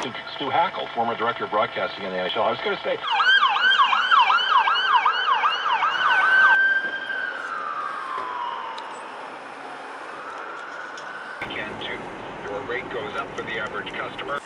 Stu, Stu Hackel, former director of broadcasting in the NHL. I was going to say. can too. Your rate goes up for the average customer.